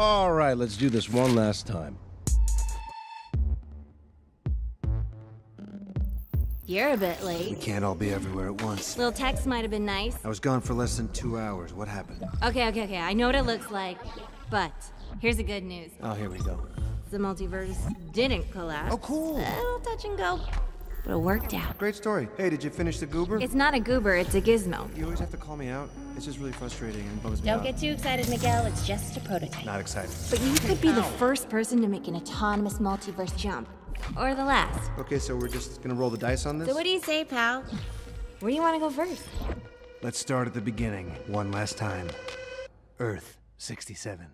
All right, let's do this one last time. You're a bit late. We can't all be everywhere at once. Little text might have been nice. I was gone for less than two hours. What happened? Okay, okay, okay. I know what it looks like. But here's the good news. Oh, here we go. The multiverse didn't collapse. Oh, cool. A little touch and go. But it worked out. Great story. Hey, did you finish the goober? It's not a goober, it's a gizmo. You always have to call me out. It's just really frustrating and bums me Don't out. get too excited, Miguel. It's just a prototype. Not excited. But you could be the first person to make an autonomous multiverse jump. Or the last. Okay, so we're just gonna roll the dice on this? So what do you say, pal? Where do you want to go first? Let's start at the beginning. One last time. Earth 67.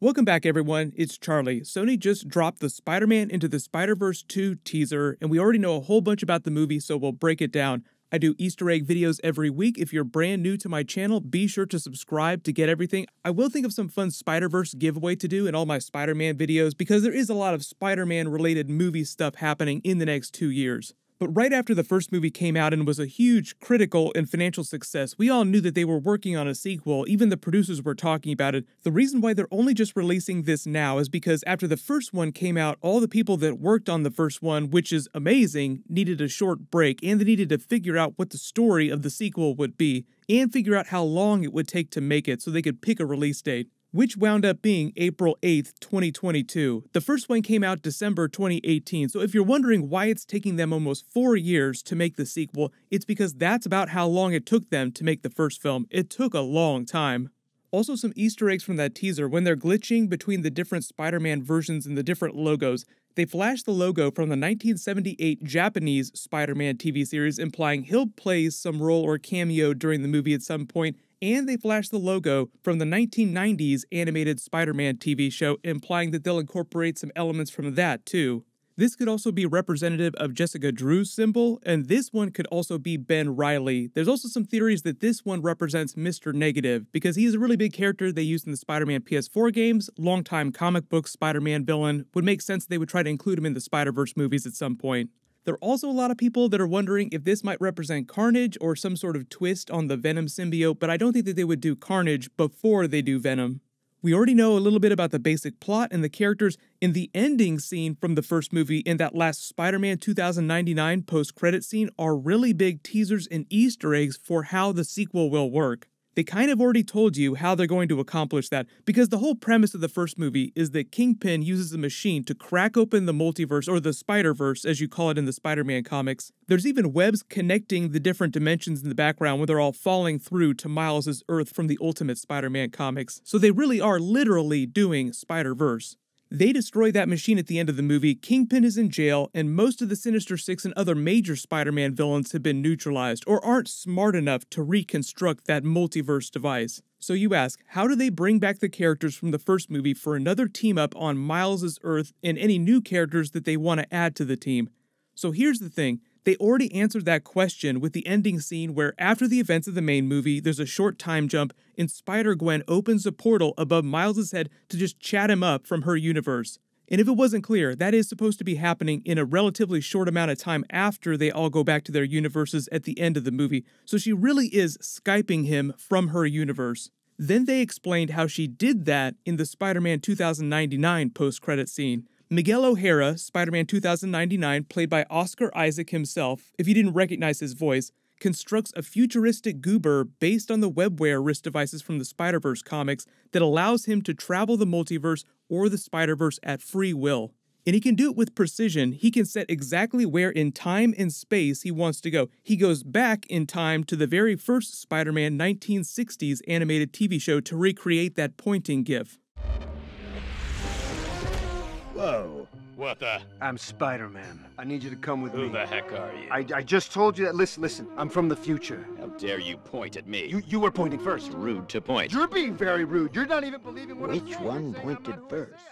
Welcome back, everyone. It's Charlie. Sony just dropped the Spider Man Into the Spider Verse 2 teaser, and we already know a whole bunch about the movie, so we'll break it down. I do Easter egg videos every week. If you're brand new to my channel, be sure to subscribe to get everything. I will think of some fun Spider Verse giveaway to do in all my Spider Man videos because there is a lot of Spider Man related movie stuff happening in the next two years. But right after the first movie came out and was a huge critical and financial success, we all knew that they were working on a sequel. Even the producers were talking about it. The reason why they're only just releasing this now is because after the first one came out, all the people that worked on the first one, which is amazing, needed a short break and they needed to figure out what the story of the sequel would be and figure out how long it would take to make it so they could pick a release date which wound up being April 8th, 2022. The first one came out December 2018, so if you're wondering why it's taking them almost four years to make the sequel, it's because that's about how long it took them to make the first film. It took a long time. Also, some Easter eggs from that teaser when they're glitching between the different Spider Man versions and the different logos. They flash the logo from the 1978 Japanese Spider Man TV series, implying he'll play some role or cameo during the movie at some point, and they flash the logo from the 1990s animated Spider Man TV show, implying that they'll incorporate some elements from that too. This could also be representative of Jessica Drew's symbol, and this one could also be Ben Reilly. There's also some theories that this one represents Mr. Negative, because he is a really big character they used in the Spider Man PS4 games, longtime comic book Spider Man villain. Would make sense they would try to include him in the Spider Verse movies at some point. There are also a lot of people that are wondering if this might represent Carnage or some sort of twist on the Venom symbiote, but I don't think that they would do Carnage before they do Venom. We already know a little bit about the basic plot and the characters in the ending scene from the first movie and that last Spider Man 2099 post credit scene are really big teasers and Easter eggs for how the sequel will work. They kind of already told you how they're going to accomplish that because the whole premise of the first movie is that Kingpin uses a machine to crack open the multiverse or the Spider Verse, as you call it in the Spider Man comics. There's even webs connecting the different dimensions in the background where they're all falling through to Miles' Earth from the Ultimate Spider Man comics. So they really are literally doing Spider Verse. They destroy that machine at the end of the movie, Kingpin is in jail, and most of the Sinister Six and other major Spider Man villains have been neutralized or aren't smart enough to reconstruct that multiverse device. So you ask, how do they bring back the characters from the first movie for another team up on Miles' Earth and any new characters that they want to add to the team? So here's the thing they already answered that question with the ending scene where, after the events of the main movie, there's a short time jump and Spider Gwen opens a portal above Miles' head to just chat him up from her universe. And if it wasn't clear, that is supposed to be happening in a relatively short amount of time after they all go back to their universes at the end of the movie, so she really is Skyping him from her universe. Then they explained how she did that in the Spider Man 2099 post credit scene. Miguel O'Hara, Spider Man 2099, played by Oscar Isaac himself, if you didn't recognize his voice, constructs a futuristic goober based on the WebWare wrist devices from the Spider Verse comics that allows him to travel the multiverse or the Spider Verse at free will. And he can do it with precision. He can set exactly where in time and space he wants to go. He goes back in time to the very first Spider Man 1960s animated TV show to recreate that pointing gif. Whoa. What the? I'm Spider Man. I need you to come with Who me. Who the heck are you? I, I just told you that. Listen, listen. I'm from the future. How dare you point at me? You you were pointing first. It's rude to point. You're being very rude. You're not even believing what I'm Which one You're I'm pointed first?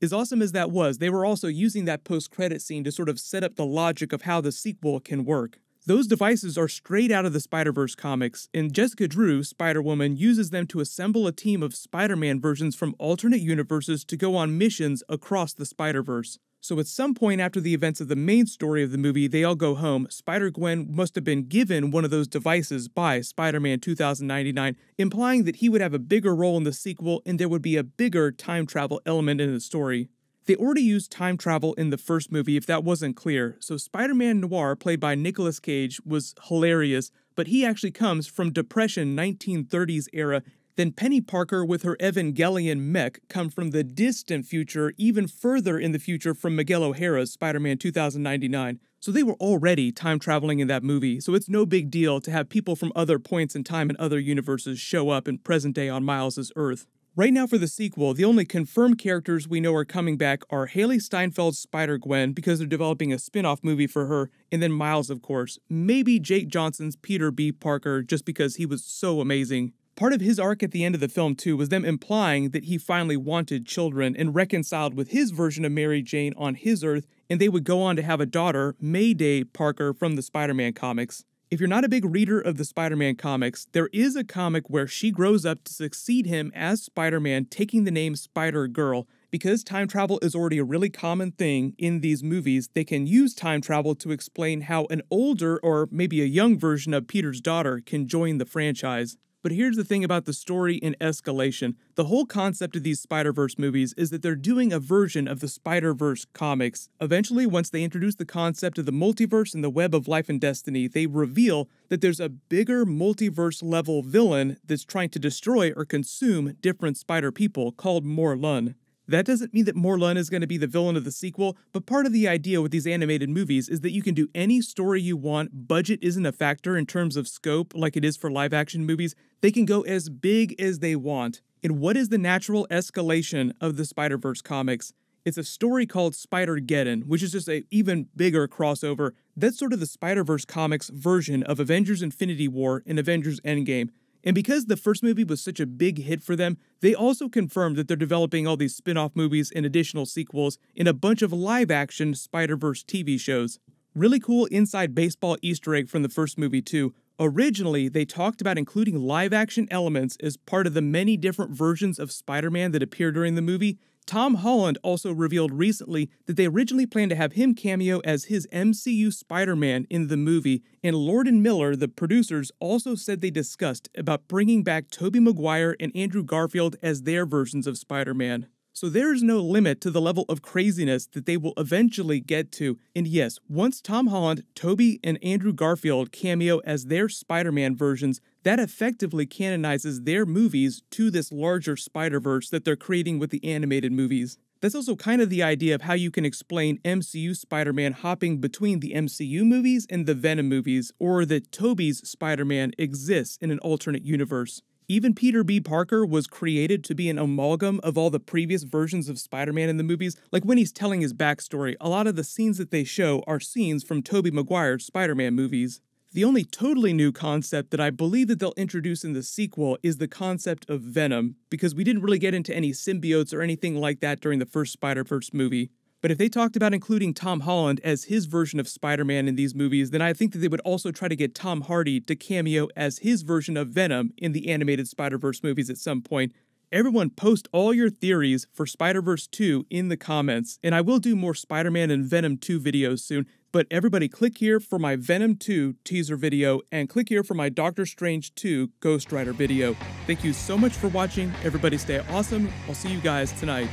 As awesome as that was, they were also using that post credit scene to sort of set up the logic of how the sequel can work. Those devices are straight out of the Spider Verse comics, and Jessica Drew, Spider Woman, uses them to assemble a team of Spider Man versions from alternate universes to go on missions across the Spider Verse. So at some point after the events of the main story of the movie, they all go home. Spider Gwen must have been given one of those devices by Spider Man 2099, implying that he would have a bigger role in the sequel and there would be a bigger time travel element in the story. They already used time travel in the first movie if that wasn't clear, so Spider Man Noir, played by Nicolas Cage, was hilarious, but he actually comes from Depression 1930s era then Peni Parker with her Evangelion mech come from the distant future, even further in the future from Miguel O'Hara's Spider Man 2099. So they were already time traveling in that movie, so it's no big deal to have people from other points in time and other universes show up in present day on Miles' Earth. Right now, for the sequel, the only confirmed characters we know are coming back are Hailee Steinfeld's Spider Gwen, because they're developing a spin off movie for her, and then Miles, of course. Maybe Jake Johnson's Peter B. Parker, just because he was so amazing. Part of his arc at the end of the film, too, was them implying that he finally wanted children and reconciled with his version of Mary Jane on his Earth, and they would go on to have a daughter, Mayday Parker, from the Spider Man comics. If you're not a big reader of the Spider Man comics, there is a comic where she grows up to succeed him as Spider Man, taking the name Spider Girl. Because time travel is already a really common thing in these movies, they can use time travel to explain how an older or maybe a young version of Peter's daughter can join the franchise. But here's the thing about the story in escalation. The whole concept of these Spider-Verse movies is that they're doing a version of the Spider-Verse comics. Eventually, once they introduce the concept of the multiverse and the web of life and destiny, they reveal that there's a bigger multiverse level villain that's trying to destroy or consume different spider people called Morlun. That doesn't mean that Morlun is going to be the villain of the sequel, but part of the idea with these animated movies is that you can do any story you want. Budget isn't a factor in terms of scope like it is for live action movies. They can go as big as they want. And what is the natural escalation of the Spider Verse comics? It's a story called Spider-Geddon, which is just an even bigger crossover. That's sort of the Spider Verse comics version of Avengers Infinity War and Avengers Endgame. And because the first movie was such a big hit for them, they also confirmed that they're developing all these spin off movies and additional sequels in a bunch of live action Spider Verse TV shows. Really cool inside baseball Easter egg from the first movie, too. Originally, they talked about including live action elements as part of the many different versions of Spider Man that appear during the movie, Tom Holland also revealed recently that they originally planned to have him cameo as his MCU Spider Man in the movie, and Lord and Miller, the producers, also said they discussed about bringing back Tobey Maguire and Andrew Garfield as their versions of Spider Man. So there is no limit to the level of craziness that they will eventually get to. And yes, once Tom Holland, Tobey, and Andrew Garfield cameo as their Spider Man versions, that effectively canonizes their movies to this larger Spider Verse that they're creating with the animated movies. That's also kind of the idea of how you can explain MCU Spider Man hopping between the MCU movies and the Venom movies, or that Tobey's Spider Man exists in an alternate universe. Even Peter B. Parker was created to be an amalgam of all the previous versions of Spider Man in the movies. Like when he's telling his backstory, a lot of the scenes that they show are scenes from Tobey Maguire's Spider Man movies. The only totally new concept that I believe that they'll introduce in the sequel is the concept of Venom, because we didn't really get into any symbiotes or anything like that during the first Spider-Verse movie. But if they talked about including Tom Holland as his version of Spider Man in these movies, then I think that they would also try to get Tom Hardy to cameo as his version of Venom in the animated Spider Verse movies at some point. Everyone, post all your theories for Spider Verse 2 in the comments, and I will do more Spider Man and Venom 2 videos soon. But everybody click here for my Venom 2 teaser video and click here for my Doctor Strange 2 Ghost Rider video. Thank you so much for watching. Everybody stay awesome. I'll see you guys tonight.